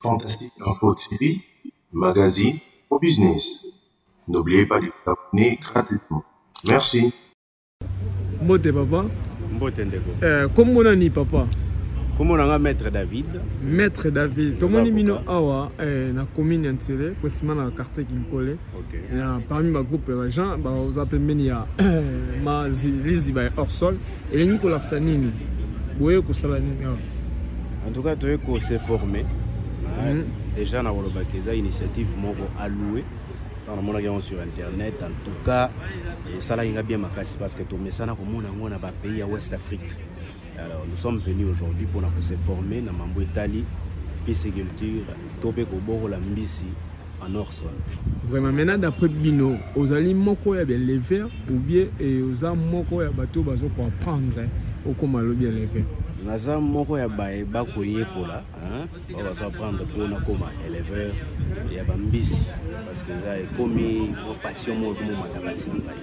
Fantastique Info TV, magazine au business. N'oubliez pas de vous abonner gratuitement. Merci. Mbote papa. Mbote ndeko. Euh, kombo nani papa? Kombo nanga Maître David. Maître David. Tomoni bino awa euh, na commune ya Nsele, kosima na quartier Kinkole. Okay. Na parmi ba groupe ba gens ba oza pembeni ya ma liziba ya hors sol elingi kolakisa nini boye kosala nini awa en tout cas toye ko se former mhm. déjà na kolobaka eza initiative moko allouer ntango namonaki yango sur internet en tout cas esalaki nga bien makasi parce que tomesana komona yango na bapays ya west afrique Alors, nous sommes venus aujourd'hui pour nous former dans Mambo Italie, pisciculture, topé koboro la mbisi en Orson. Vraiment, maintenant d'après Bino, aux allez moko ya bien lever ou bien et aux a moko ya bateau bazo comprendre au comment le bien lever. naza moko ya baye bakoyekola oyo baza prendre mpo nakoma éleveur ya bambisi parce que eza ekomi passion moko momataka ntina ngai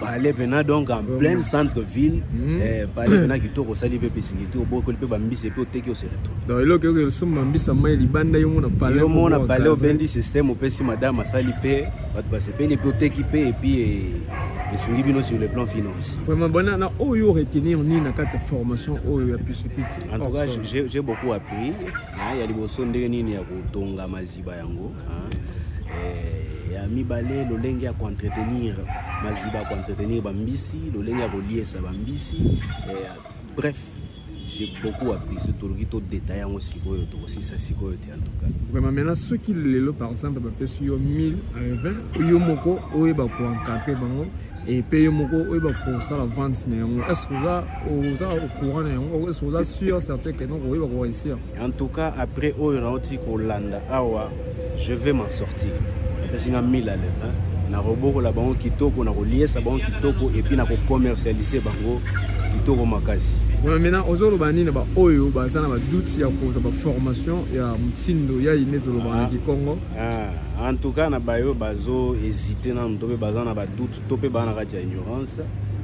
palais mpena donc en pleine centre ville hmm. eh, palais mpena kitoko osali mpe pisikiti obokoli mpe bambisi epe oteki ose retrouve eloko oyo osomba bambisi ya mai libanda yo mona palais omona palais obendi système opesi madame asali mpe bato basepeli mpe oteki mpe epuis eh, esungi bino sur le plan financier vraiment bona na oyo oh, retenir nini na kati ya formation oyo oh, ya pisikiti en tout cas j'ai beaucoup appris ya liboso ndenge nini ya kotonga mazi maziba yango eh, ya mibale lolenge ya koentretenir maziba koentretenir bambisi lolenge ya koliesa bambisi eh, bref j'ai beaucoup appris ce toloki to détail yango sikoyo tokosisa sikoyo te en tout cas vraiment maintenant soki lelo par exemple bapesi yo 1000 20 yo moko oyeba koencadre bango epe yo moko oyeba kosala vente na yango est ce que oza au courant na yango est ce que oza sûr certain que donc oyeba koresir En tout cas, après oyo naoti kolanda awa, je vais m'en sortir. Parce qu'il y a 1000 à l'œuvre. Hein? nakobokola bango kitoko nakoliesa bango kitoko epuis nakokomercialise bango kitoko makasi maintenant ozoloba nini na baoyo baza na badoute ya kozwa baformation ya motindo ya ine toloba na ah. kikongo ah. en tout cas na bayo bazo hésite nanu to mpe baza na badoute to mpe baa na kati ya ignorance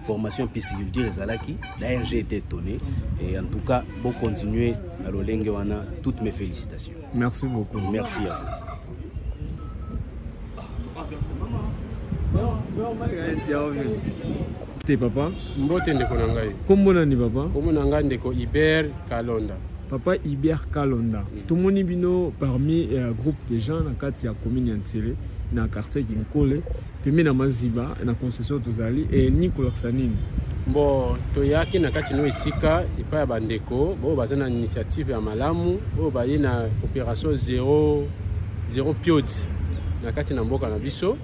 formation pisciculture ezalaki d'ailleurs j'ai été étonné et en tout cas bon continuer à lolenge wana toutes mes félicitations merci beaucoup merci à vous te papa mbote ndeko na ngai nkombo nani papa nkombo na ngai ndeko iber kalonda papa iber kalonda mm. tomoni bino parmi uh, groupe de gens na kati ya commune ya nsele na quartier kinkole pembe na maziba na concession tozali eyeni kolakisa nini mbo toyaki na kati no esika epai ya bandeko baoyo baza na initiative ya malamu oyo baye na opération zero, zero piode na kati na mboka na biso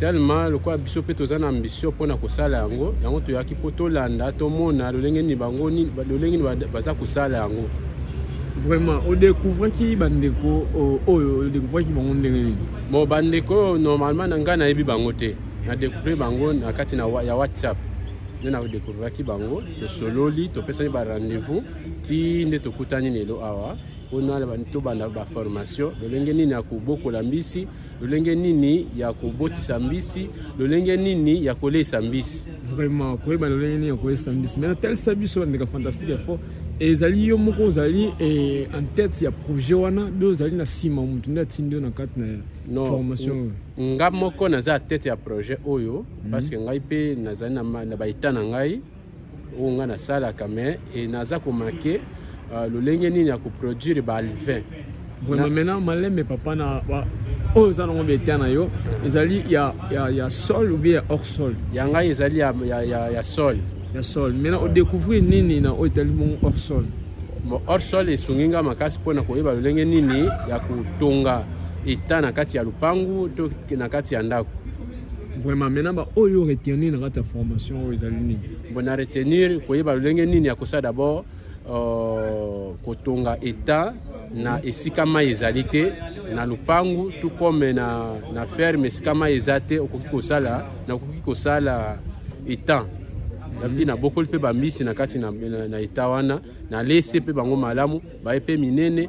tellement lokola biso mpe toza na ambition mpona kosala yango yango toyaki mpo tolanda tomona lolenge nini bango lolenge nini baza kosala yango vraiment odécouvraki bandeko oyo odécouvraki bango ndenge nini bon bandeko oyo normalement na ngai nayebi bango te na découvrir bango na kati na ya whatsapp nde na découvraki bango tosololi topesani ba rendez-vous ti nde tokutani lelo awa mpona tobanda baformation lolenge nini ya kobokola mbisi lolenge nini ya kobotisa mbisi lolenge nini ya koleisa mbisi vraiment koyeba lolenge nini ya koleisa mbisi mai natalisa biso bandeka fantastique ya fort ezali yo moko ozali eh, en tête ya projet wana be ozali na nsima moto nde atindi yo na kati na formation oyo nga moko naza tete ya projet oyo mhm. parce que ngai mpe nazali na baeta na ngai oyo ngai nasalaka mais naza komake euh, lolenge nini ya koproduire baalvin vraiment maintenant malembe papa na oyo oza nango betia na yo ezali ya, ya, ya sol ou bien ya hors sol ya ngai ezali ya, ya, ya, ya sol ya sol maintenant odécouvrir nini na oyo etali bongo hors sol bon hors sol esungi ngai makasi mpo na koyeba lolenge nini ya kotonga eta na kati ya lupangu to na kati ya ndako vraiment maintenant baoyo retenir na kati ya formation oyo ezali nini bon na retenir koyeba lolenge nini ya kosala d'abord Uh, kotonga etat na esika mai ezali te na lupangu tout comme na, na ferme esika mai eza te okoki kosala nakoki kosala etat nabi nabokoli mpe bambisi na kati na, na, na eta wana nalese mpe bango malamu baye mpe minene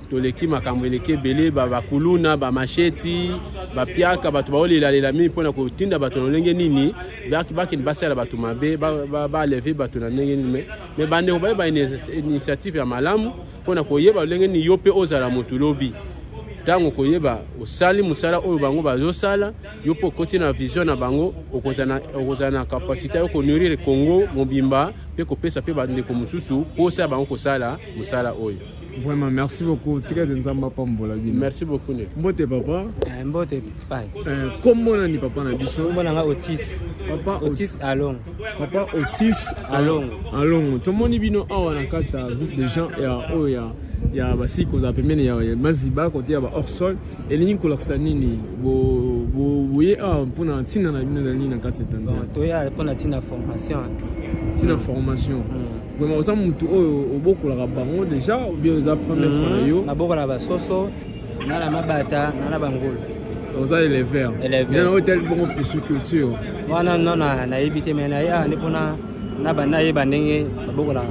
toleki makambo eleki ebele bakuluna bamasheti bapiaka bato baolelalela mingi mpo na kotinda bato na lolenge nini bakende basala bato mabe baleve bato na ndenge nini me bandeko bayeba initiative ya malamu mpo na koyeba lolenge nini yo mpe ozala moto lobi ntango koyeba osali mosala oyo bango bazosala yo mpe okoti na vision na bango okozala na kapasité ya konourire congo mobimba mpe kopesa mpe bandeko mosusu mposa ya bango kosala mosala oyo Vraiment, merci beaucoup. Sika de Nzamba Pambola. Merci beaucoup. Ne. Mbote papa. Eh, mbote pai. Eh, comment nani papa na biso? Comment nanga Otis. Papa Otis Along. Papa Otis Along. Along. Tomoni bino awa na kati ya groupe de gens ya oyo oh, ya ya basili kozala pembeni ya maziba kote ya bahors sol elingi kolakisa nini boye awa ah, mpona ntina na bino ezali na kati ya tanzania toya mpona ntina formation ntina formation mm. Vraiment oza mutu oyo obokolaka bango déjà ou bien oza première fois na yo? Nabokola ba soso, na la mabata, na la bangolo. Oza éleveur. Éleveur. Bien hôtel bongo pisciculture. Wana non na na yebite mais na ya ne pona na ba na yeba ndenge babokola.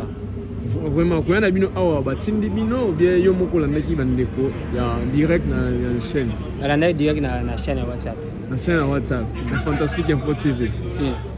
Vraiment koya na bino awa batindi bino ou bien yo moko olandaki bandeko ya direct na, na chaîne? Nalandaki direct na, na chaîne ya WhatsApp. Na chaîne ya WhatsApp. Na Fantastique Info TV. Si.